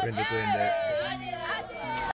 when they're.